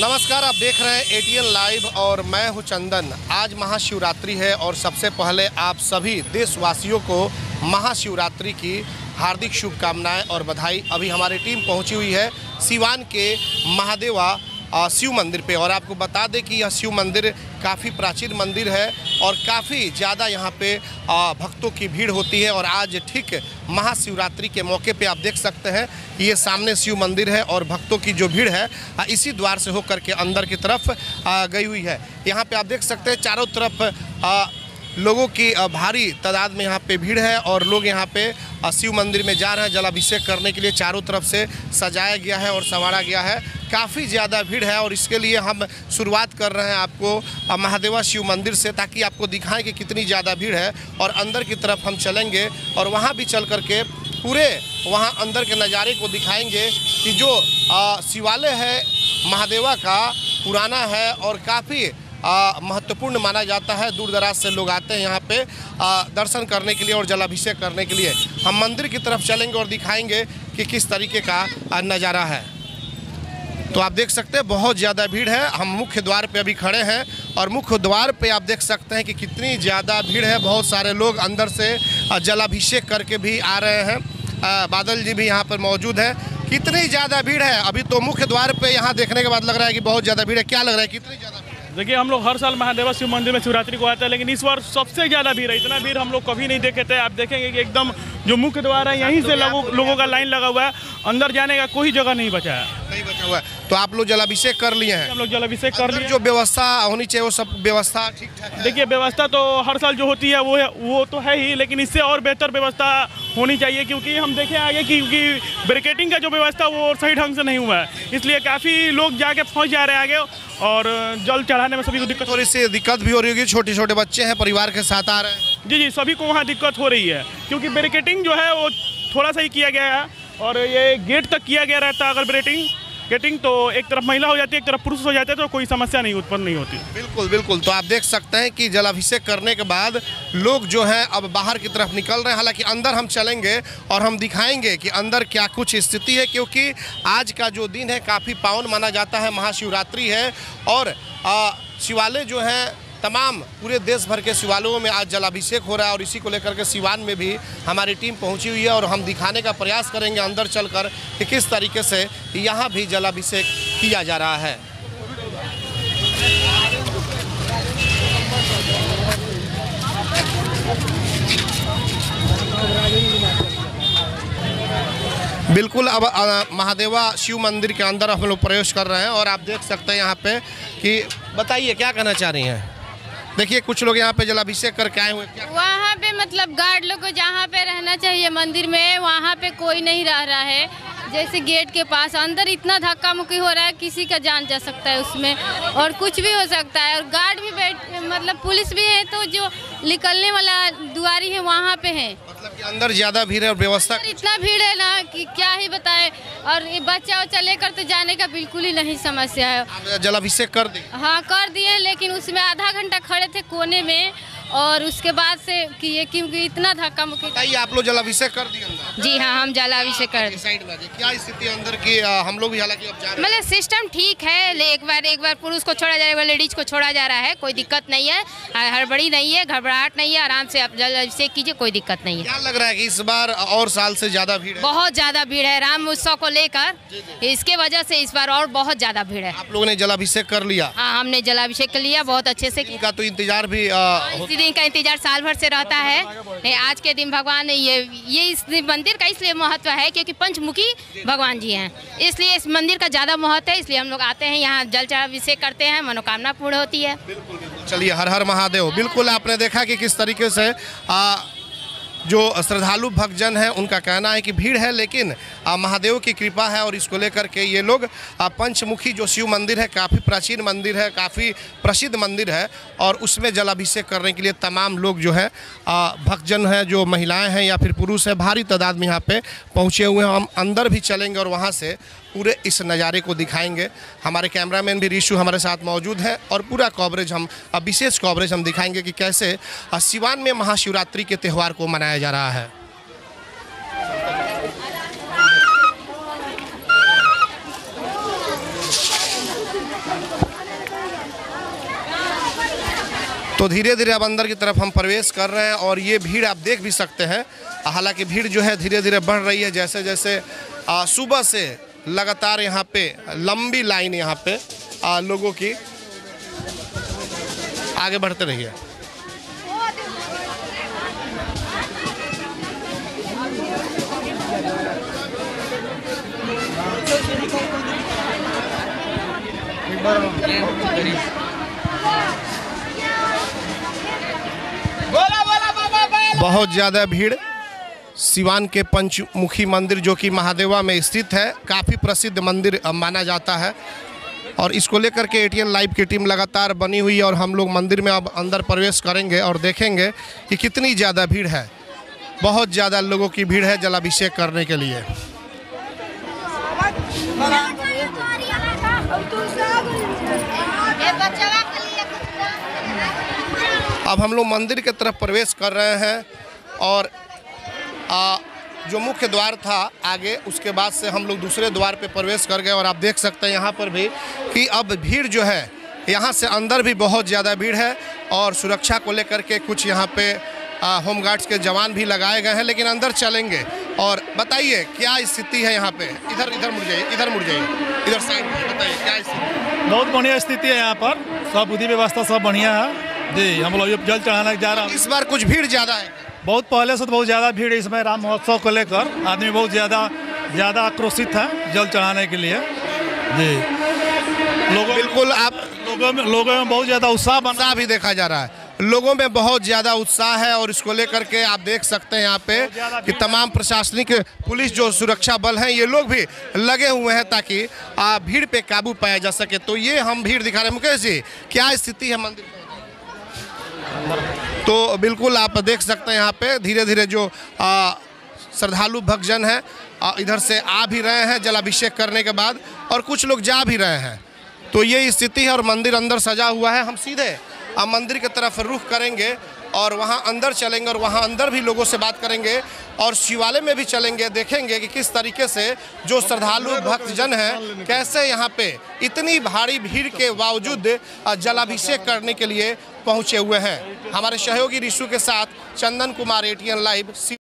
नमस्कार, आप देख रहे हैं एटीएन लाइव और मैं हूँ चंदन। आज महाशिवरात्रि है और सबसे पहले आप सभी देशवासियों को महाशिवरात्रि की हार्दिक शुभकामनाएँ और बधाई। अभी हमारी टीम पहुँची हुई है सिवान के महादेवा शिव मंदिर पे। और आपको बता दें कि यह शिव मंदिर काफ़ी प्राचीन मंदिर है और काफ़ी ज़्यादा यहाँ पे भक्तों की भीड़ होती है और आज ठीक महाशिवरात्रि के मौके पे आप देख सकते हैं, ये सामने शिव मंदिर है और भक्तों की जो भीड़ है इसी द्वार से होकर के अंदर की तरफ़ गई हुई है। यहाँ पे आप देख सकते हैं चारों तरफ़ लोगों की भारी तादाद में यहाँ पे भीड़ है और लोग यहाँ पे शिव मंदिर में जा रहे हैं, जलाभिषेक करने के लिए चारों तरफ़ से सजाया गया है और संवारा गया है। काफ़ी ज़्यादा भीड़ है और इसके लिए हम शुरुआत कर रहे हैं आपको महादेवा शिव मंदिर से ताकि आपको दिखाएँ कि कितनी ज़्यादा भीड़ है और अंदर की तरफ़ हम चलेंगे और वहाँ भी चल करके पूरे वहाँ अंदर के नज़ारे को दिखाएँगे कि जो शिवालय है महादेवा का पुराना है और काफ़ी महत्वपूर्ण माना जाता है। दूर दराज से लोग आते हैं यहाँ पे आ, दर्शन करने के लिए और जलाभिषेक करने के लिए। हम मंदिर की तरफ़ चलेंगे और दिखाएँगे कि किस तरीके का नज़ारा है। तो आप देख सकते हैं बहुत ज़्यादा भीड़ है। हम मुख्य द्वार पे अभी खड़े हैं और मुख्य द्वार पे आप देख सकते हैं कि कितनी ज़्यादा भीड़ है। बहुत सारे लोग अंदर से जलाभिषेक करके भी आ रहे हैं। आ, बादल जी भी यहाँ पर मौजूद है। कितनी ज़्यादा भीड़ है? अभी तो मुख्य द्वार पर यहाँ देखने के बाद लग रहा है कि बहुत ज़्यादा भीड़ है। क्या लग रहा है? कितनी ज़्यादा देखिए हम लोग हर साल महादेवा शिव मंदिर में शिवरात्रि को आते हैं लेकिन इस बार सबसे ज़्यादा भीड़ है। इतना भीड़ हम लोग कभी नहीं देखे थे। आप देखेंगे कि एकदम जो मुख्य द्वार है यहीं से लोगों लोगों का लाइन लगा हुआ है। अंदर जाने का कोई जगह नहीं बचा है। नहीं बचा हुआ है। तो आप लोग जलाभिषेक कर लिए हैं। हम लोग जलाभिषेक कर लिए। जो व्यवस्था होनी चाहिए वो सब व्यवस्था ठीक ठाक देखिए व्यवस्था तो हर साल जो होती है वो है वो तो है ही लेकिन इससे और बेहतर व्यवस्था होनी चाहिए क्योंकि हम देखें आगे कि क्योंकि ब्रिकेटिंग का जो व्यवस्था वो सही ढंग से नहीं हुआ है। इसलिए काफ़ी लोग जाके पहुँच जा रहे हैं आगे और जल चढ़ाने में सभी को दिक्कत थोड़ी सी दिक्कत भी हो रही होगी छोटे छोटे बच्चे हैं परिवार के साथ आ रहे हैं। जी जी सभी को वहाँ दिक्कत हो रही है क्योंकि बैरिकेटिंग जो है वो थोड़ा सा ही किया गया है और ये गेट तक किया गया रहता है अगर बैरिकेटिंग गेटिंग तो एक तरफ़ महिला हो जाती है, एक तरफ़ पुरुष हो जाते हैं तो कोई समस्या नहीं, उत्पन्न नहीं होती। बिल्कुल बिल्कुल। तो आप देख सकते हैं कि जलाभिषेक करने के बाद लोग जो हैं अब बाहर की तरफ़ निकल रहे हैं। हालाँकि अंदर हम चलेंगे और हम दिखाएँगे कि अंदर क्या कुछ स्थिति है, क्योंकि आज का जो दिन है, काफ़ी पावन माना जाता है, महाशिवरात्रि है। और शिवालय जो हैं तमाम पूरे देश भर के शिवालयों में आज जलाभिषेक हो रहा है और इसी को लेकर के सिवान में भी हमारी टीम पहुँची हुई है और हम दिखाने का प्रयास करेंगे अंदर चलकर कि किस तरीके से यहाँ भी जलाभिषेक किया जा रहा है। बिल्कुल, अब महादेवा शिव मंदिर के अंदर हम लोग प्रवेश कर रहे हैं और आप देख सकते हैं यहाँ पे कि, बताइए, क्या कहना चाह रही हैं? देखिए, कुछ लोग यहाँ पे जलाभिषेक करके आए हुए वहाँ पे मतलब गार्ड लोग को जहाँ पे रहना चाहिए मंदिर में, वहाँ पे कोई नहीं रह रहा है। जैसे गेट के पास, अंदर इतना धक्का मुक्की हो रहा है, किसी का जान जा सकता है उसमें और कुछ भी हो सकता है। और गार्ड भी बैठ मतलब पुलिस भी है तो जो निकलने वाला दुआरी है, वहाँ पे है। मतलब कि अंदर ज़्यादा भीड़ है और व्यवस्था इतना भीड़ है ना कि क्या ही बताएँ। और ये बच्चा उच्चा लेकर तो जाने का बिल्कुल ही नहीं समस्या है। जलाभिषेक कर दी हाँ कर दिए लेकिन उसमें आधा घंटा खड़े थे कोने में और उसके बाद से कि ये क्योंकि इतना धक्का मुक्की आप लोग जलाभिषेक कर दिए जी हाँ हम जलाभिषेक कर क्या स्थिति अंदर की? हम लोग भी हालाँकि मतलब सिस्टम ठीक है एक बार एक बार पुरुष को छोड़ा जा रहा है लेडीज़ को छोड़ा जा रहा है कोई दिक्कत नहीं है। हड़बड़ी नहीं है घबराहट नहीं है आराम से आप जलाभिषेक कीजिए कोई दिक्कत नहीं है। क्या लग रहा है कि इस बार और साल से ज़्यादा भीड़ है? बहुत ज़्यादा भीड़ है राम उत्सव को लेकर। इसके वजह से इस बार और बहुत ज़्यादा भीड़ है। आप लोगों ने जलाभिषेक कर लिया? हाँ हमने जलाभिषेक कर लिया बहुत अच्छे से। इनका तो इंतज़ार भी इसी दिन का इंतज़ार साल भर से रहता है। आज के दिन भगवान ये ये इस मंदिर का इसलिए महत्व है क्योंकि पंचमुखी भगवान जी हैं। इसलिए इस मंदिर का ज़्यादा महत्व है इसलिए हम लोग आते हैं यहाँ जल चढ़ाभिषेक करते हैं मनोकामना पूर्ण होती है। चलिए हर हर महादेव बिल्कुल आपने देखा कि किस तरीके से आ, जो श्रद्धालु भक्तजन हैं, उनका कहना है कि भीड़ है, लेकिन महादेव की कृपा है और इसको लेकर के ये लोग पंचमुखी जो शिव मंदिर है, काफ़ी प्राचीन मंदिर है, काफ़ी प्रसिद्ध मंदिर है और उसमें जलाभिषेक करने के लिए तमाम लोग जो है भक्तजन हैं, जो महिलाएँ हैं या फिर पुरुष हैं, भारी तादाद में यहाँ पे पहुँचे हुए हैं। हम अंदर भी चलेंगे और वहाँ से पूरे इस नज़ारे को दिखाएँगे। हमारे कैमरामैन भी रिशु हमारे साथ मौजूद हैं और पूरा कवरेज हम विशेष कवरेज हम दिखाएँगे कि कैसे सिवान में महाशिवरात्रि के त्यौहार को मनाया जा रहा है। तो धीरे धीरे अब अंदर की तरफ़ हम प्रवेश कर रहे हैं और ये भीड़ आप देख भी सकते हैं। हालाँकि भीड़ जो है धीरे धीरे बढ़ रही है जैसे जैसे सुबह से लगातार यहाँ पे लंबी लाइन यहाँ पे आ, लोगों की आगे बढ़ते रहिए। बहुत ज़्यादा भीड़। सिवान के पंचमुखी मंदिर जो कि महादेवा में स्थित है, काफ़ी प्रसिद्ध मंदिर माना जाता है। और इसको लेकर के एटीएन लाइव की टीम लगातार बनी हुई है और हम लोग मंदिर में अब अंदर प्रवेश करेंगे और देखेंगे कि कितनी ज़्यादा भीड़ है। बहुत ज़्यादा लोगों की भीड़ है जलाभिषेक करने के लिए। अब हम लोग मंदिर के तरफ़ प्रवेश कर रहे हैं और आ, जो मुख्य द्वार था आगे उसके बाद से हम लोग दूसरे द्वार पे प्रवेश कर गए और आप देख सकते हैं यहाँ पर भी कि अब भीड़ जो है यहाँ से अंदर भी बहुत ज़्यादा भीड़ है और सुरक्षा को लेकर के कुछ यहाँ पे आ, होमगार्ड्स के जवान भी लगाए गए हैं लेकिन अंदर चलेंगे। और बताइए क्या स्थिति है यहाँ पे? इधर इधर मुड़ जाइए इधर मुड़ जाइए इधर साइड बताइए क्या स्थिति बहुत बढ़िया स्थिति है यहाँ पर। सब विधि व्यवस्था सब बढ़िया है। जी हम लोग जल चढ़ाने जा रहा हैं। इस बार कुछ भीड़ ज़्यादा है। बहुत पहले से तो बहुत ज़्यादा भीड़ है इसमें राम महोत्सव को लेकर आदमी बहुत ज़्यादा ज़्यादा आक्रोशित है जल चढ़ाने के लिए। जी। लोगों बिल्कुल आप लोगों में लोगों में बहुत ज़्यादा उत्साह बना भी देखा जा रहा है। लोगों में बहुत ज़्यादा उत्साह है और इसको लेकर के आप देख सकते हैं यहाँ पे कि तमाम प्रशासनिक पुलिस जो सुरक्षा बल हैं ये लोग भी लगे हुए हैं ताकि भीड़ पे काबू पाया जा सके। तो ये हम भीड़ दिखा रहे हैं। मुकेश जी क्या स्थिति है मंदिर? तो बिल्कुल आप देख सकते हैं यहाँ पे धीरे धीरे जो श्रद्धालु भक्तजन हैं इधर से आ भी रहे हैं जलाभिषेक करने के बाद और कुछ लोग जा भी रहे हैं। तो ये स्थिति है और मंदिर अंदर सजा हुआ है। हम सीधे अब मंदिर की तरफ़ रुख करेंगे। और वहाँ अंदर चलेंगे और वहाँ अंदर भी लोगों से बात करेंगे और शिवालय में भी चलेंगे देखेंगे कि किस तरीके से जो श्रद्धालु भक्तजन हैं कैसे यहाँ पे इतनी भारी भीड़ के बावजूद जलाभिषेक करने के लिए पहुँचे हुए हैं। हमारे सहयोगी रिशु के साथ चंदन कुमार एटीएन लाइव